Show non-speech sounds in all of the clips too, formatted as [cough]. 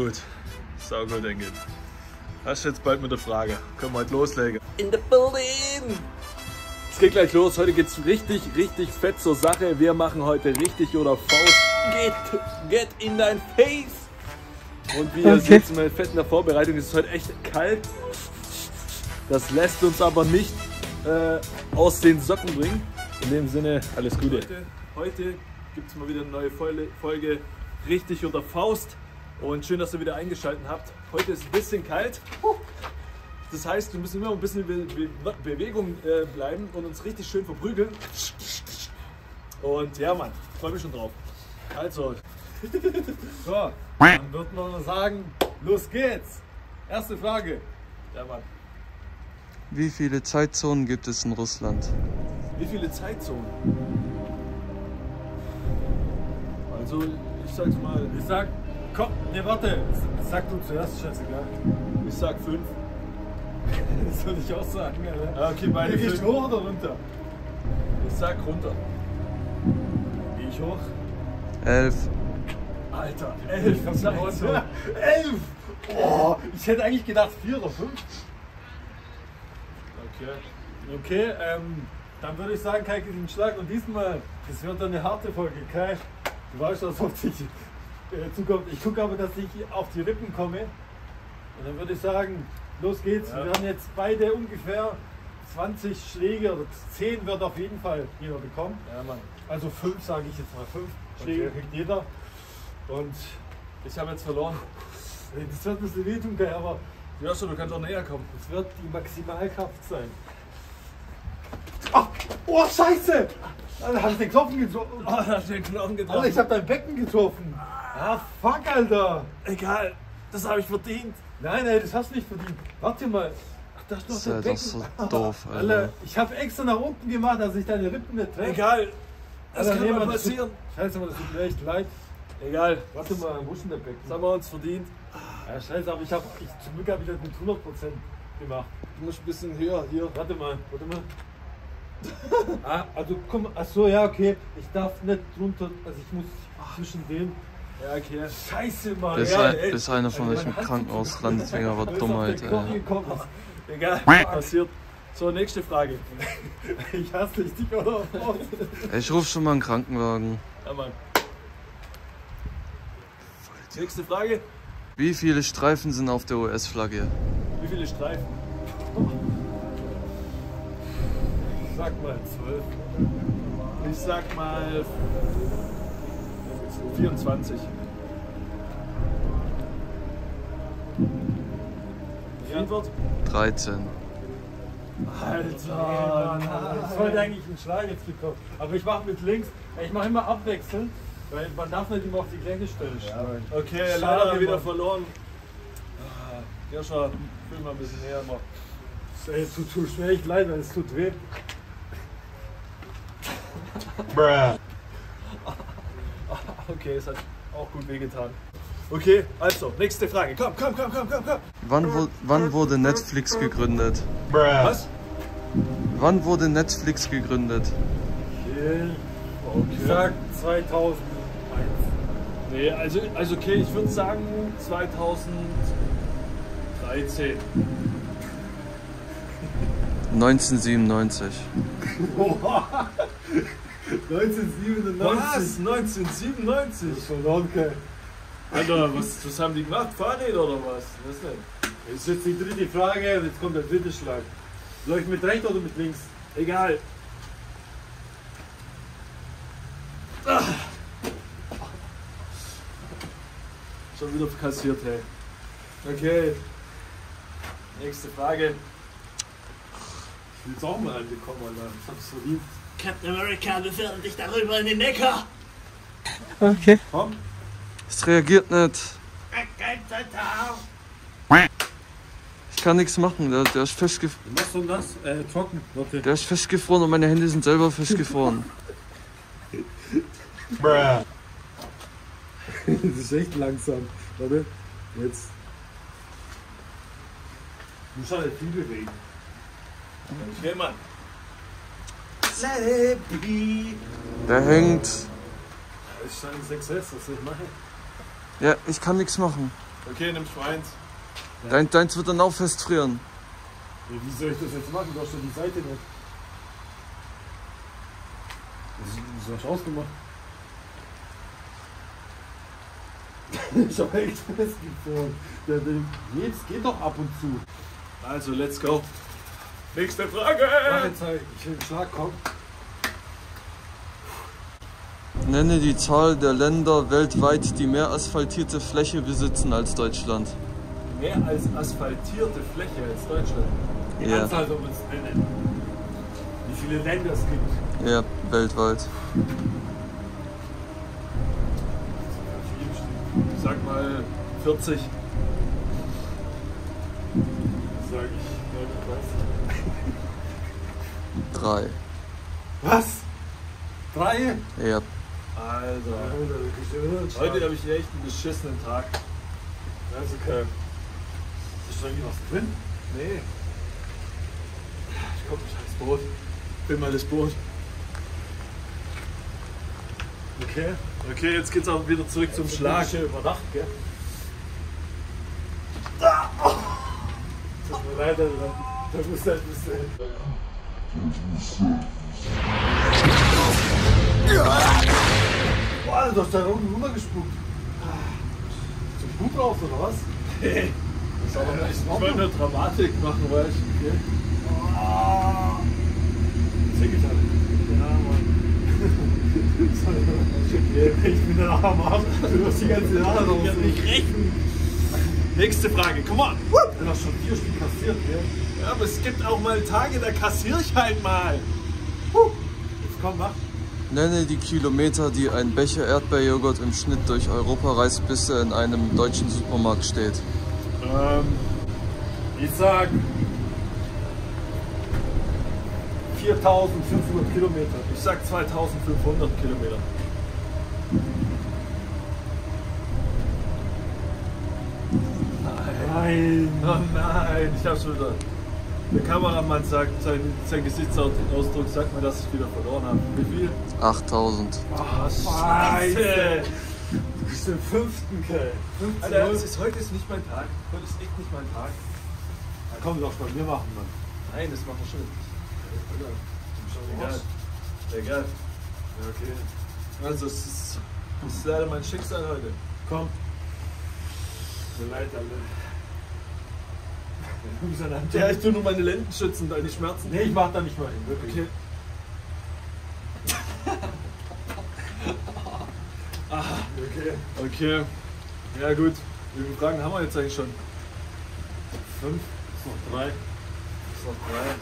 Gut. Sau gut, Engel. Hast du jetzt bald mit der Frage. Können wir heute loslegen. In the building! Es geht gleich los. Heute geht's richtig, richtig fett zur Sache. Wir machen heute richtig oder Faust. Geht, get in dein Face! Und wie ihr Okay. seht, sind wir fett in der Vorbereitung. Es ist heute echt kalt. Das lässt uns aber nicht äh, aus den Socken bringen. In dem Sinne, alles Gute. Heute, heute gibt es mal wieder eine neue Folge, Folge Richtig unter Faust. Und schön, dass ihr wieder eingeschaltet habt. Heute ist ein bisschen kalt. Das heißt, wir müssen immer ein bisschen in Be Be Bewegung äh, bleiben und uns richtig schön verprügeln. Und ja, Mann, ich freue mich schon drauf. Also, [laughs] So, dann wird man mal sagen, los geht's. Erste Frage. ja, Mann. Wie viele Zeitzonen gibt es in Russland? Wie viele Zeitzonen? Also, ich sag's mal, Ich sag, komm, ne warte, sag du zuerst, scheißegal. ich sag fünf. [laughs] Das soll ich auch sagen, Alter. Okay, beide Geh ich fünf. hoch oder runter? Ich sag runter. Geh ich hoch? Elf. Alter, Ich elf komm da runter. Zeitzonen. Elf! Oh, ich hätte eigentlich gedacht vier oder fünf. Okay. Okay, ähm, dann würde ich sagen, Kai, gib den Schlag. Und diesmal, das wird eine harte Folge, Kai. Du weißt, was auf dich zukommt. Ich gucke aber, dass ich auf die Rippen komme. Und dann würde ich sagen, los geht's. Ja. Wir haben jetzt beide ungefähr 20 Schläge oder 10 wird auf jeden Fall jeder bekommen. Ja. Also 5 sage ich jetzt mal. 5 Schläge Okay. kriegt jeder. Und Ich habe jetzt verloren. das wird ein bisschen wehtun, Kai, aber Joshua, du kannst auch näher kommen. es wird die Maximalkraft sein. Ach, oh Scheiße! Habe ich den Knopf getroffen. Oh, hast du den Knochen getroffen. Alter, ich habe dein Becken getroffen. Ah, fuck, Alter. Egal, das habe ich verdient. Nein, ey, das hast du nicht verdient. Warte mal. Ach, da ist Das noch ist dein ja Becken. doch so [laughs] doof, Alter, Alter. ich habe extra nach unten gemacht, dass ich deine Rippen nicht treffe. Egal, das Alter, kann nee, mal das tut- passieren. Scheiße, aber das tut mir echt leid. Egal, Warte mal, wo ist denn der Becken? das haben wir uns verdient. Ja, scheiße, aber ich habe, ich, zum Glück habe ich das mit 100% gemacht. Du musst ein bisschen höher hier. Warte mal, warte mal. [laughs] ah, also komm, ach so, ja, okay. Ich darf nicht drunter, also ich muss zwischen den. Ja, okay. Scheiße, Mann. Bis, ja, ein, ey. bis einer von Also euch im Krankenhaus landet [laughs] wegen eurer Dummheit, ey. ist. Egal, passiert. So, nächste Frage. [laughs] Ich hasse dich, dick oder. Ich ruf schon mal einen Krankenwagen. Ja, Mann. Nächste Frage. Wie viele Streifen sind auf der US-Flagge? Wie viele Streifen? Sag mal zwölf. Ich sag mal 24. Die Antwort? 13. Alter. Ich wollte eigentlich einen Schlag jetzt bekommen. Aber ich mache mit links. Ich mache immer abwechselnd, weil man darf nicht immer auf die Gleiche stellen. Okay, Schade, leider wieder Mann. verloren. Ah, Joscha, fühl mal ein bisschen näher mal. Ey, es tut, tut mir echt leid, weil es tut weh. Okay, es hat auch gut wehgetan. Okay, also, nächste Frage. Komm, komm, komm, komm, komm, komm. Wann, wo, wann wurde Netflix gegründet? Was? Wann wurde Netflix gegründet? Okay. Okay. Ich sag 2001. Nee, also, also okay, ich würde sagen 2013. 1997. [laughs] 1997. Was? 1997? Verloren, Kai. Alter, was, was haben die gemacht? Fahrräder oder was? Was denn? Das ist jetzt die dritte Frage und jetzt kommt der dritte Schlag. Ich mit rechts oder mit links? Egal. Ah. Schon wieder kassiert, hey. Okay. Nächste Frage. Ich will jetzt auch mal angekommen, Alter. Ich hab's verdient. Captain America befördert dich darüber in den Neckar. Okay. Komm. Es reagiert nicht. Ich kann nichts machen. Der, der, ist festgefroren. Was soll das? Äh, trocken. Warte. der ist festgefroren und meine Hände sind selber festgefroren. das ist echt langsam. Warte. Jetzt. Du musst halt viel bewegen. Okay, Mann. Let it be. Der hängt. Das ist ein Success, was soll ich machen? Ja, ich kann nichts machen. Okay, nimm Schweins. Dein, deins wird dann auch festfrieren. Ja, wie soll ich das jetzt machen? Du hast doch die Seite nicht. Wieso hast du ausgemacht? [laughs] ich hab echt festgefroren. Jetzt geht doch ab und zu. Also, let's go. Nächste Frage. Ich will Schlag kommen. Nenne die Zahl der Länder weltweit, die mehr asphaltierte Fläche besitzen als Deutschland. Mehr als asphaltierte Fläche als Deutschland. Die Ja, Anzahl soll man es nennen. Wie viele Länder es gibt. ja, weltweit. Ich sag mal 40. Sag ich 39. [laughs] Drei. Was? Drei? Ja, Alter. Heute habe ich echt einen beschissenen Tag. Also, okay. Ist da irgendwie was drin? Nee. Ich komm nicht ans Boot. Bin mal das Boot. Okay. Okay, jetzt geht's auch wieder zurück zum Schlag. Schlag. überdacht, gell? Tut mir leid, Alter. Da muss halt ein bisschen. Boah, Alter, du hast da unten rübergespuckt. Zum Blut raus, oder was? Ich wollte nur Dramatik machen, weißt du? Okay. Zickig, Alter. Ja, Mann. [laughs] Ich bin danach am Arsch. Du hast die ganze Jahre noch Ich kann nicht rechnen. Nächste Frage, komm on. Du hast schon vier Stück kassiert, gell? Ja, aber es gibt auch mal Tage, da kassiere ich halt mal. Jetzt komm, mach. Nenne die Kilometer, die ein Becher Erdbeerjoghurt im Schnitt durch Europa reist, bis er in einem deutschen Supermarkt steht. Ähm, Ich sag 4500 Kilometer. ich sag 2500 Kilometer. Nein. Oh nein, ich hab's wieder. Der Kameramann sagt, sein, sein Gesichtsausdruck sagt mir, dass ich wieder verloren habe. Wie viel? 8000. Ah, Scheiße. Du bist im fünften, Kerl. 15 Alter, ist, heute ist nicht mein Tag. Heute ist echt nicht mein Tag. Da komm, darfst bei mir machen, Mann. Nein, das macht er schon. Egal. Egal. Ja, okay. Also, es ist, es ist leider mein Schicksal heute. Komm. Tut mir leid, Alter. Du bist an einem Ja, ich tue nur meine Lenden schützen, deine Schmerzen. Nee, ich mach da nicht mal hin, wirklich. Okay. Okay. Okay. Ja, gut. Wie viele Fragen haben wir jetzt eigentlich schon? Fünf. Ist noch drei. Ist noch drei.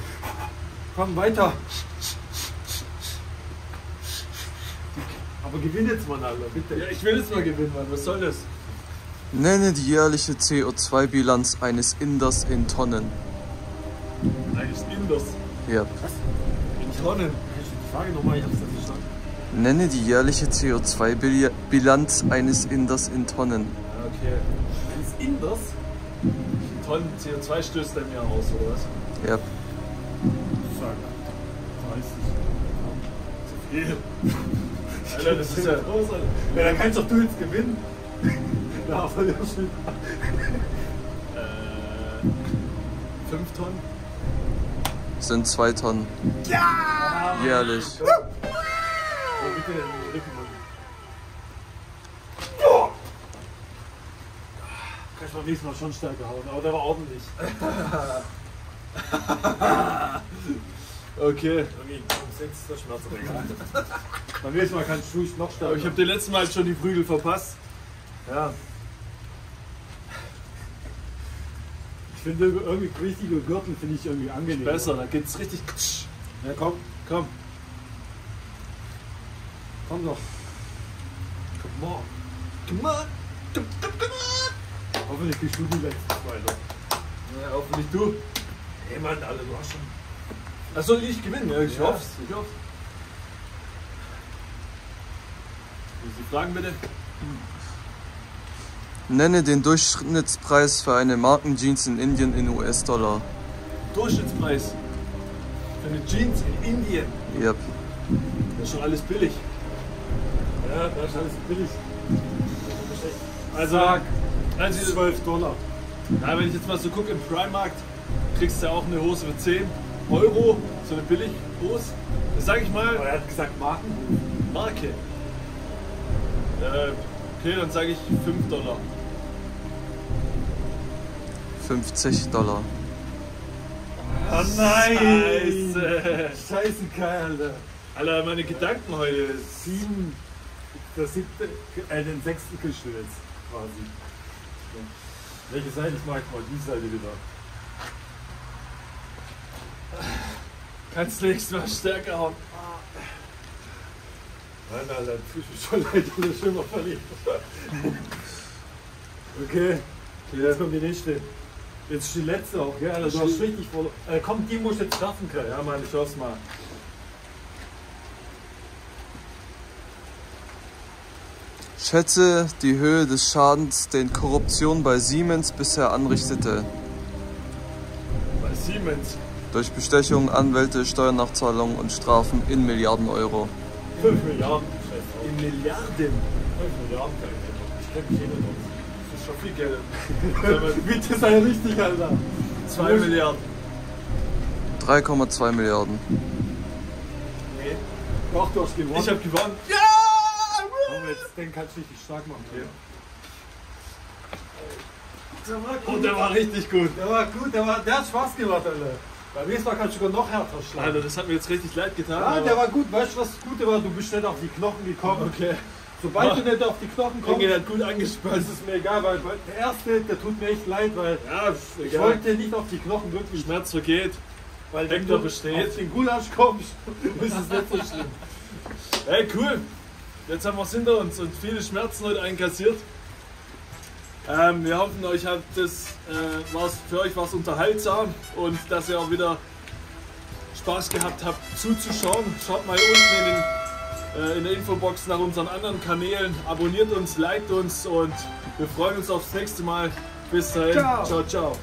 Komm, weiter. Aber gewinn jetzt mal, Alter, bitte. Ja, ich will jetzt mal gewinnen, Mann. Was soll das? Nenne die jährliche CO2-Bilanz eines Inders in Tonnen. Eines Inders. Ja. In Tonnen. Die Frage nochmal? Ich hab's nicht verstanden. Nenne die jährliche CO2-Bilanz eines Inders in Tonnen. Ja, Okay. Eines Inders? Wie Tonnen CO2 stößt der mir aus, oder was? Ja. Ich sag 30. Viel. Alter, das ist ja. groß, [laughs] Alter. Ja, dann kannst doch du jetzt gewinnen. Ja, voll ja schon. Äh, fünf Tonnen? Sind zwei Tonnen. Jährlich. So, bitte Mann. Kannst du beim nächsten Mal schon stärker hauen, aber der war ordentlich. [laughs] Okay. Okay, komm, sechs, der Schmerz ist egal. Beim nächsten Mal kannst du noch stärker. Aber ich habe dir letzten Mal schon die Prügel verpasst. Ja. Ich finde irgendwie richtige Gürtel finde ich irgendwie angenehm. Besser, da geht's richtig. Ja, komm, Komm. komm doch. Come on. Come on. Come, come, come on. Hoffentlich bist du die letzten zwei. doch. Ja, hoffentlich du. Hey Mann, Alter, du hast schon. Achso, ich gewinne. Ja, ich Ja. hoff's. Ich hoff's. Sie fragen bitte? Nenne den Durchschnittspreis für eine Markenjeans in Indien in US-Dollar. Durchschnittspreis für eine Jeans in Indien. Yep. Das ist schon alles billig. Ja, da ist alles billig. Also, Sag Also, 12 Dollar. na, wenn ich jetzt mal so gucke, im Primarkt kriegst du auch eine Hose für 10 Euro, so eine Billighose. Das sage ich mal, Aber er hat gesagt Marken. Marke. Äh, okay, dann sage ich 5 Dollar. 50 Dollar. Oh nein! Scheiße. Scheiße, geil, Alter. Alter, meine Gedanken heute. Sieben, der siebte, äh, den sechsten du jetzt quasi. Ja. Welche Seite ich mag mal? Die Seite wieder. Kannst nächstes Mal stärker hauen. Nein, Alter, tut mir schon [laughs] leid, ich schon mal verliebt. Okay, jetzt kommt die nächste. Jetzt ist die letzte auch, gell? Alter, du hast richtig verloren. Äh, komm, die musst du jetzt schaffen können. Ja, Mann, ich schaff's mal. Schätze die Höhe des Schadens, den Korruption bei Siemens bisher anrichtete. Bei Siemens. Durch Bestechung, Anwälte, Steuernachzahlungen und Strafen in Milliarden Euro. 5 Milliarden. In Milliarden. 5 Milliarden, ich kenn mich eh nicht aus. Das ist schon viel Geld. [laughs] Bitte sei richtig, Alter. 2 Milliarden. 3,2 Milliarden. Nee. Doch, du hast gewonnen. Ich hab gewonnen. Ja! Komm, jetzt, den kannst du richtig stark machen. Der war Und Oh, der war richtig gut. Der war gut, der, war, der hat Spaß gemacht, Alter. Beim nächsten Mal kannst du sogar noch härter schlagen. Alter, das hat mir jetzt richtig leid getan. ja, der war gut. Weißt du, was das Gute war? Du bist nicht auf die Knochen gekommen. Okay. Sobald du nicht auf die Knochen kommst, Inge hat gut das angespannt. ist mir egal, weil der erste, der tut mir echt leid, weil Ja, ich wollte nicht auf die Knochen wirklich, Schmerz vergeht. weil wenn du besteht. auf den Gulasch kommst, [laughs] ist es nicht so schlimm. Hey, cool. Jetzt haben wir es hinter uns und viele Schmerzen heute einkassiert. Ähm, wir hoffen, euch hat das, äh, war's, für euch war es unterhaltsam und dass ihr auch wieder Spaß gehabt habt zuzuschauen. Schaut mal unten in, den, äh, in der Infobox nach unseren anderen Kanälen. Abonniert uns, liked uns und wir freuen uns aufs nächste Mal. Bis dahin. Ciao. ciao. ciao.